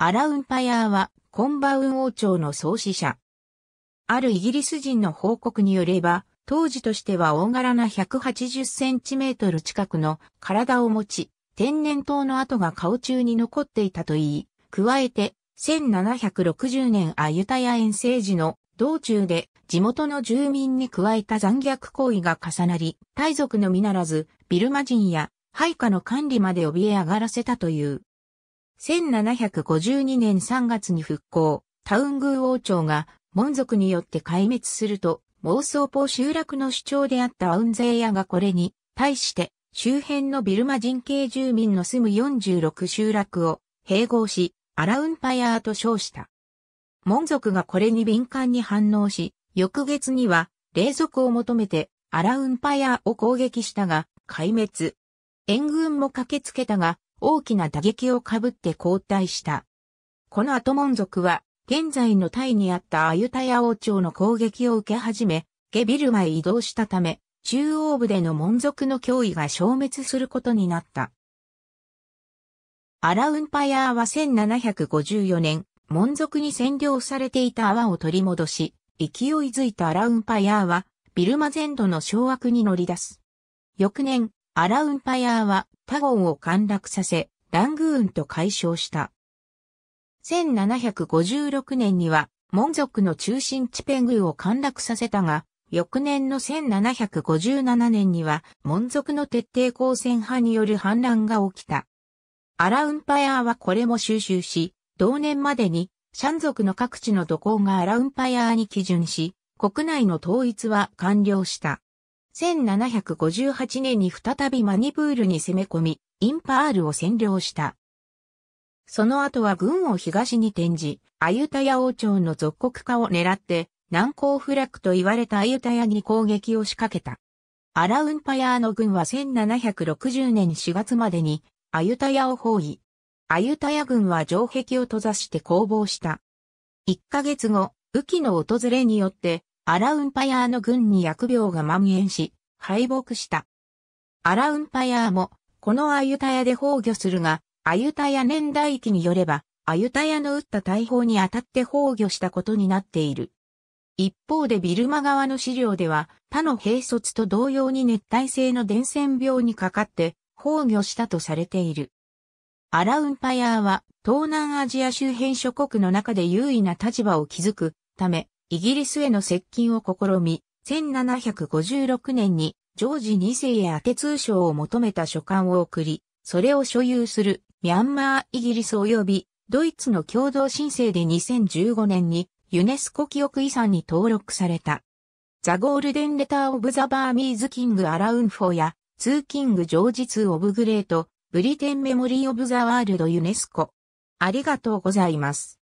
アラウンパヤーはコンバウン王朝の創始者。あるイギリス人の報告によれば、当時としては大柄な180センチメートル近くの体を持ち、天然痘の跡が顔中に残っていたといい、加えて、1760年アユタヤ遠征時の道中で地元の住民に加えた残虐行為が重なり、大族のみならず、ビルマ人や配下の管理まで怯え上がらせたという。1752年3月に復興、タウングー王朝が門族によって壊滅すると、妄想ポ集落の主張であったアウンゼーヤがこれに対して周辺のビルマ人系住民の住む46集落を併合し、アラウンパイヤーと称した。門族がこれに敏感に反応し、翌月には霊族を求めてアラウンパイヤーを攻撃したが、壊滅。援軍も駆けつけたが、大きな打撃をかぶって交代した。この後門族は、現在のタイにあったアユタヤ王朝の攻撃を受け始め、ゲビルマへ移動したため、中央部での門族の脅威が消滅することになった。アラウンパヤーは1754年、門族に占領されていた泡を取り戻し、勢いづいたアラウンパヤーは、ビルマ全土の掌握に乗り出す。翌年、アラウンパヤーはタゴンを陥落させ、ラングーンと解消した。1756年には、門族の中心地ペングーを陥落させたが、翌年の1757年には、門族の徹底抗戦派による反乱が起きた。アラウンパヤーはこれも収集し、同年までに、シャン族の各地の土工がアラウンパヤーに基準し、国内の統一は完了した。1758年に再びマニプールに攻め込み、インパールを占領した。その後は軍を東に転じ、アユタヤ王朝の属国化を狙って、南高フラクと言われたアユタヤに攻撃を仕掛けた。アラウンパヤーの軍は1760年4月までにアユタヤを包囲。アユタヤ軍は城壁を閉ざして攻防した。1ヶ月後、雨季の訪れによって、アラウンパヤーの軍に疫病が蔓延し、敗北した。アラウンパヤーも、このアユタヤで崩御するが、アユタヤ年代記によれば、アユタヤの撃った大砲に当たって崩御したことになっている。一方でビルマ側の資料では、他の兵卒と同様に熱帯性の伝染病にかかって崩御したとされている。アラウンパヤーは東南アジア周辺諸国の中で優位な立場を築くため、イギリスへの接近を試み、1756年にジョージ2世へ当て通商を求めた書簡を送り、それを所有するミャンマー、イギリス及びドイツの共同申請で2015年にユネスコ記憶遺産に登録された。 The Golden Letter of the Burmese King Alaungphaya to King George II of Great Britain, Memory of the World UNESCO。ありがとうございます。